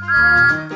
妈